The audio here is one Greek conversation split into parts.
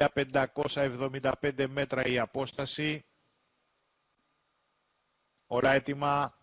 1575 μέτρα η απόσταση. Όλα έτοιμα.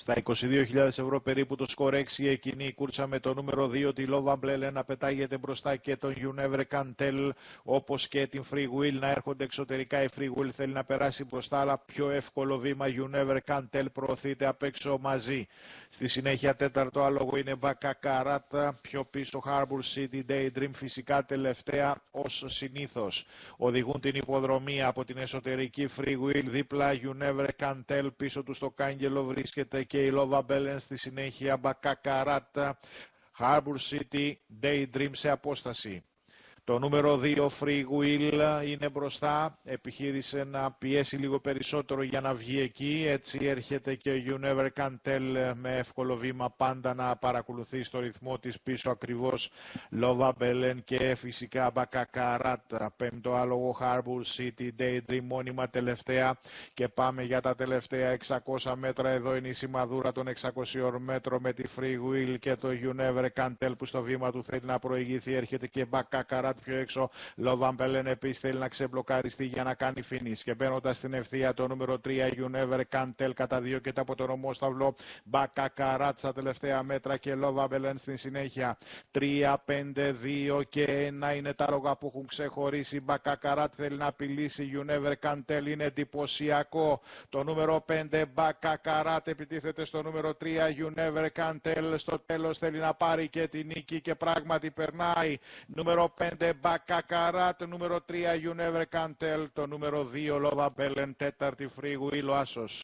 Στα 22.000 ευρώ περίπου το σκορ 6 εκείνη η κούρσα με το νούμερο 2 τη Λόβα Μπλέλε να πετάγεται μπροστά και τον Γιουνεύρε Καντέλ όπως και την Free Will να έρχονται εξωτερικά. Η Free Will θέλει να περάσει μπροστά αλλά πιο εύκολο βήμα Γιουνεύρε Καντέλ προωθείται απ' έξω μαζί. Στη συνέχεια τέταρτο άλογο είναι Μπακακαράτα πιο πίσω Harbor City Daydream φυσικά τελευταία ως συνήθως. Οδηγούν την υποδρομή από την εσωτερική Free Will δίπλα Γιουνεύρε Καντέλ πίσω του στο Κάγκελο βρίσκεται και η Λόβα Μπέλεν στη συνέχεια Μπακακαράτα, Harbor City, Daydream σε απόσταση. Το νούμερο 2 Free Will είναι μπροστά, επιχείρησε να πιέσει λίγο περισσότερο για να βγει εκεί, έτσι έρχεται και ο You Never Can Tell με εύκολο βήμα πάντα να παρακολουθεί στο ρυθμό της πίσω ακριβώς. Lova Belen και φυσικά Μπακακαράτα, πέμπτο άλογο Harbour City Daydream μόνιμα τελευταία. Και πάμε για τα τελευταία 600 μέτρα, εδώ είναι η σημαδούρα των 600 μέτρων με τη Free Will και το You Never Can Tell που στο βήμα του θέλει να προηγηθεί, έρχεται και Μπακακαράτα πιο έξω. Λοβαμπελέν επίσης θέλει να ξεμπλοκαριστεί για να κάνει φινή. Και μπαίνοντας στην ευθεία το νούμερο 3, You Never Can Tell κατά δύο και από τον ομόσταυλο. Μπακακαράτ στα τελευταία μέτρα και Λοβαμπελέν στην συνέχεια. 3, 5, 2 και 1 είναι τα ρογά που έχουν ξεχωρίσει. Μπακακαράτ θέλει να απειλήσει. You Never Can Tell είναι εντυπωσιακό. Το νούμερο 5, Μπακακαράτ επιτίθεται στο νούμερο 3, You Never Can Tell. Στο τέλος θέλει να πάρει και την νίκη και πράγματι περνάει. Νούμερο 5, Μπακακαράτ, νούμερο 3 You Never Can Tell, το νούμερο 2 Λόβα Μπέλεν, τέταρτη Free Will Άσος.